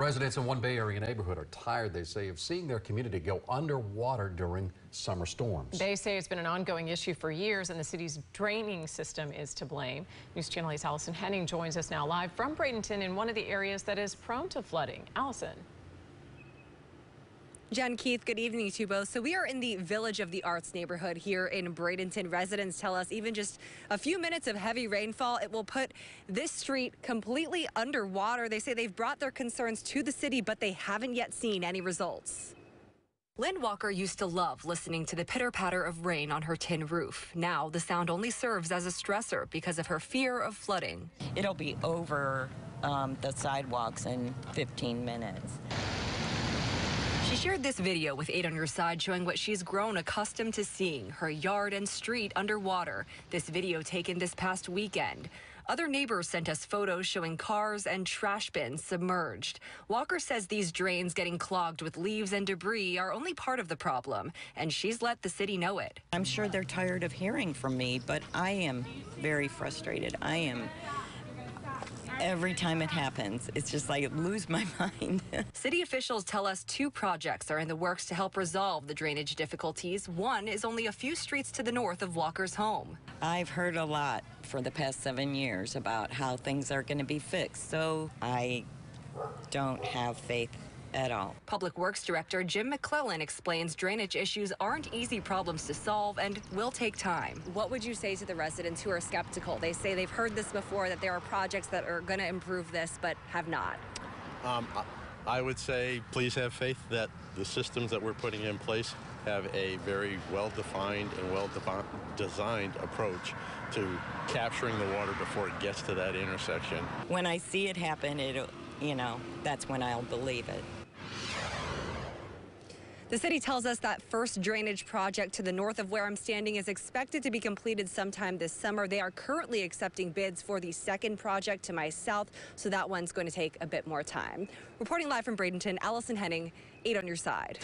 Residents in one Bay Area neighborhood are tired, they say, of seeing their community go underwater during summer storms. They say it's been an ongoing issue for years and the city's draining system is to blame. News Channel 8's Allison Henning joins us now live from Bradenton in one of the areas that is prone to flooding. Allison. Jen Keith, good evening to you both. So we are in the Village of the Arts neighborhood here in Bradenton. Residents tell us even just a few minutes of heavy rainfall, it will put this street completely underwater. They say they've brought their concerns to the city, but they haven't yet seen any results. Lynn Walker used to love listening to the pitter patter of rain on her tin roof. Now the sound only serves as a stressor because of her fear of flooding. It'll be over um, the sidewalks in 15 minutes. She shared this video with 8 on your side showing what she's grown accustomed to seeing, her yard and street underwater. This video taken this past weekend. Other neighbors sent us photos showing cars and trash bins submerged. Walker says these drains getting clogged with leaves and debris are only part of the problem, and she's let the city know it. I'm sure they're tired of hearing from me, but I am very frustrated. I am every time it happens. It's just like lose my mind. City officials tell us two projects are in the works to help resolve the drainage difficulties. One is only a few streets to the north of Walker's home. I've heard a lot for the past seven years about how things are going to be fixed, so I don't have faith at all. Public Works Director Jim McClellan explains drainage issues aren't easy problems to solve and will take time. What would you say to the residents who are skeptical? They say they've heard this before, that there are projects that are going to improve this, but have not. Um, I would say please have faith that the systems that we're putting in place have a very well-defined and well-designed approach to capturing the water before it gets to that intersection. When I see it happen, it you know, that's when I'll believe it. The city tells us that first drainage project to the north of where I'm standing is expected to be completed sometime this summer. They are currently accepting bids for the second project to my south, so that one's going to take a bit more time. Reporting live from Bradenton, Allison Henning, 8 on your side.